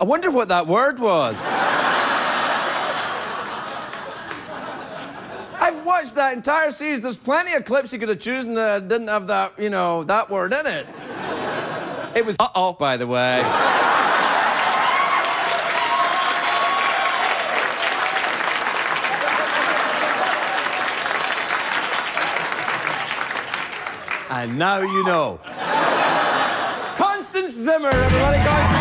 I wonder what that word was. I've watched that entire series. There's plenty of clips you could have chosen that didn't have that, you know, that word in it. It was uh-oh, by the way. And now you know. Constance Zimmer, everybody.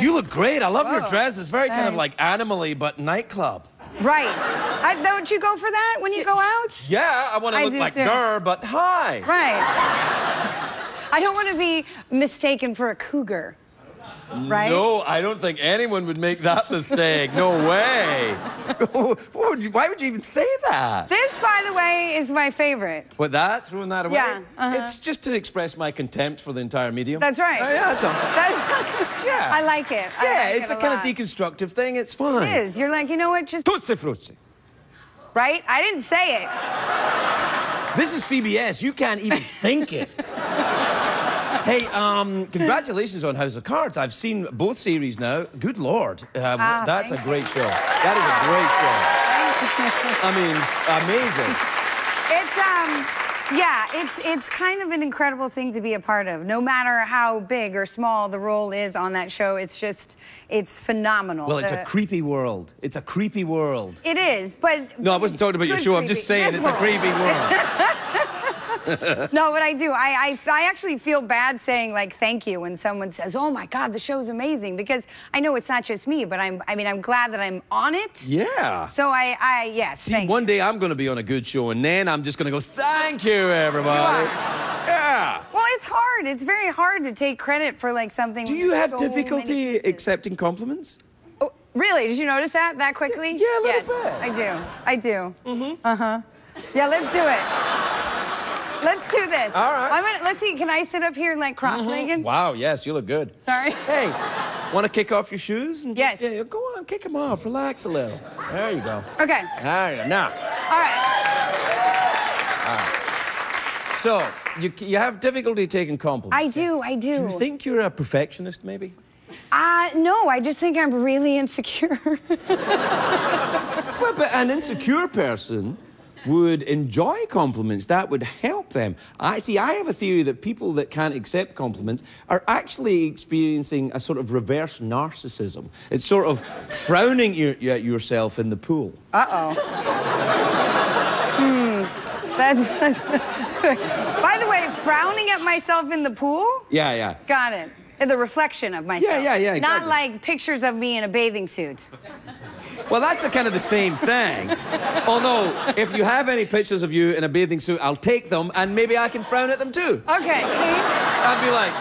You look great. I love your oh, dress. It's very kind of like animally, but nightclub. Right. I, don't you go for that when you go out? Yeah, I want to look like her, but hi. Right. I don't want to be mistaken for a cougar. Right? No, I don't think anyone would make that mistake. No way. What would you- Why would you even say that? This, by the way, is my favorite. What, that? Throwing that away? Yeah, uh-huh. It's just to express my contempt for the entire medium. That's right. Oh, yeah, that's all. That's, Yeah. I like it. I Yeah, like it's it a kind of deconstructive thing. It's fine. It is. You're like, you know what? Just Tutsi frutsi. right. I didn't say it. This is CBS. You can't even think it. hey, um, congratulations on House of Cards. I've seen both series now. Good Lord. Uh, Ah, that's a great show. That is a great show. I mean, amazing. It's um, yeah. It's it's kind of an incredible thing to be a part of. No matter how big or small the role is on that show, it's just it's phenomenal. Well, it's a creepy world. It's a creepy world. It is, but No, I wasn't talking about your show. I'm just saying This it's a creepy world. No, but I do. I, I I actually feel bad saying like thank you when someone says, "Oh my God, the show's amazing," because I know it's not just me, but I'm I mean I'm glad that I'm on it. Yeah. So I I yes. See, one you. day I'm going to be on a good show, and then I'm just going to go, thank you, everybody. You Yeah. Well, it's hard. It's very hard to take credit for like something. Do you have so difficulty accepting compliments? Oh, really? Did you notice that that quickly? Yeah, a little yes, bit. I do. I do. Mm-hmm. Uh huh. Yeah, let's do it. Let's do this. All right. I'm gonna, let's see. Can I sit up here and like cross-legged? Wow, yes, you look good. Sorry. Hey, want to kick off your shoes? And just, Yes. Yeah, go on, kick them off. Relax a little. There you go. Okay. All right. you go. Now, All right. so you, you have difficulty taking compliments. I do. I do. Do you think you're a perfectionist, maybe? Uh, no, I just think I'm really insecure. Well, but an insecure person would enjoy compliments. That would help them. I see. I have a theory that people that can't accept compliments are actually experiencing a sort of reverse narcissism. It's sort of frowning your, at yourself in the pool. Uh-oh. hmm. That's, that's By the way, frowning at myself in the pool? Yeah, yeah. Got it. The reflection of myself. Yeah, yeah, yeah, exactly. Not like pictures of me in a bathing suit. Well, that's a kind of the same thing. Although, if you have any pictures of you in a bathing suit, I'll take them and maybe I can frown at them too. Okay, see? I'd be like,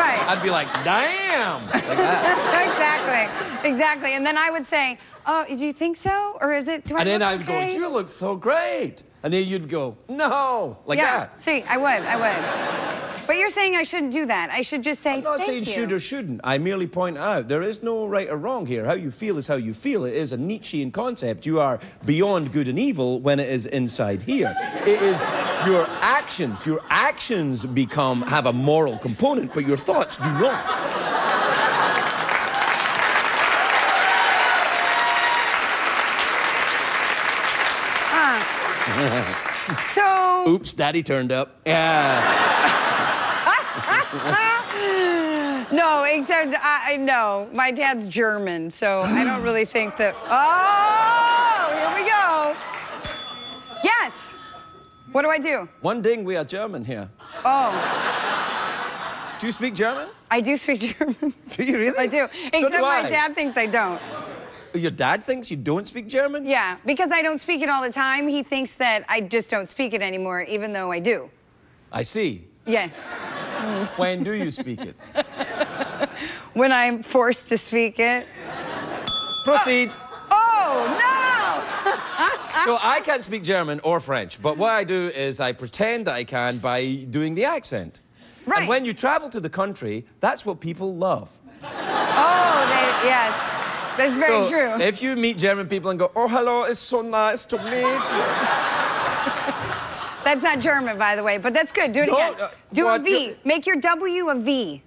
Right. I'd be like, damn. Like that. exactly. Exactly. And then I would say, oh, do you think so? Or is it, do I And then look I'd go, you look so great. And then you'd go, no, like yeah. that. See, I would, I would. You're saying I shouldn't do that. I should just say, I'm not saying you. should or shouldn't. I merely point out there is no right or wrong here. How you feel is how you feel. It is a Nietzschean concept. You are beyond good and evil when it is inside here. It is your actions. Your actions become have a moral component, but your thoughts do not. So, Oops, daddy turned up. Yeah. no, except I, I no, my dad's German, so I don't really think that. Oh, here we go. Yes. What do I do? One ding, we are German here. Oh, Do you speak German? I do speak German. Do you really? I do. So Except do my I. dad thinks I don't. Your dad thinks you don't speak German? Yeah, because I don't speak it all the time, he thinks that I just don't speak it anymore, even though I do. I see. Yes. When do you speak it? When I'm forced to speak it. Proceed. Oh, no! so I can't speak German or French, but what I do is I pretend that I can by doing the accent. Right. And when you travel to the country, that's what people love. Oh, they, yes. That's very so true. if you meet German people and go, oh, hello, it's so nice to meet you. That's not German, by the way, but that's good. Do it No, again. uh, Do a what do- Make your W a V.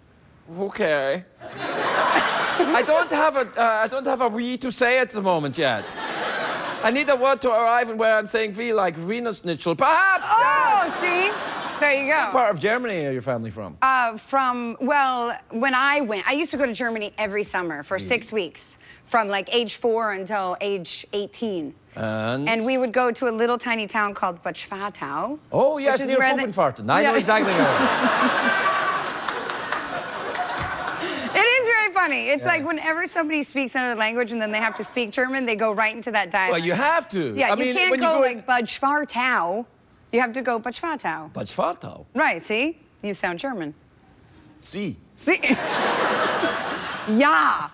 Okay. I don't have a, uh, I don't have a we to say at the moment yet. I need a word to arrive in where I'm saying V like Wiener Schnitzel, perhaps. Oh, see? There you What part of Germany are your family from? Uh, from, well, when I went, I used to go to Germany every summer for six weeks, from like age four until age 18. And? And we would go to a little tiny town called Bad Schwartau. oh, yes, near Kopenfarten. I know exactly where. It is very funny. It's like whenever somebody speaks another language and then they have to speak German, they go right into that dialect. well, you have to. Yeah, I you mean, can't when go, you go like Bad Schwartau. You have to go. Bad Schwartau. Right, see? You sound German. See. See? yeah.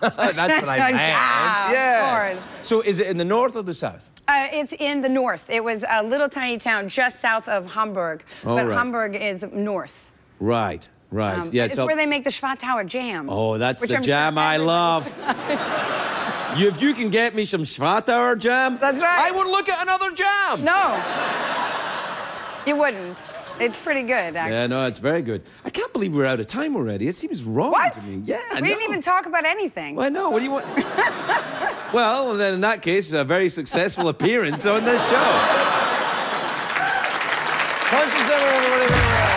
That's what I meant. Yeah, of course. So is it in the north or the south? Uh, it's in the north. It was a little tiny town just south of Hamburg. Oh, but right. Hamburg is north. Right, right. Um, yeah, it's where they make the Schwartauer jam. Oh, that's the I'm sure jam I love. you, if you can get me some Schwartauer jam, That's right. I would look at another jam. No. You wouldn't. It's pretty good, actually. Yeah, no, it's very good. I can't believe we're out of time already. It seems wrong What? to me. Yeah, We no. didn't even talk about anything. Well, no. What do you want? well, then in that case, a very successful appearance on this show. Conscious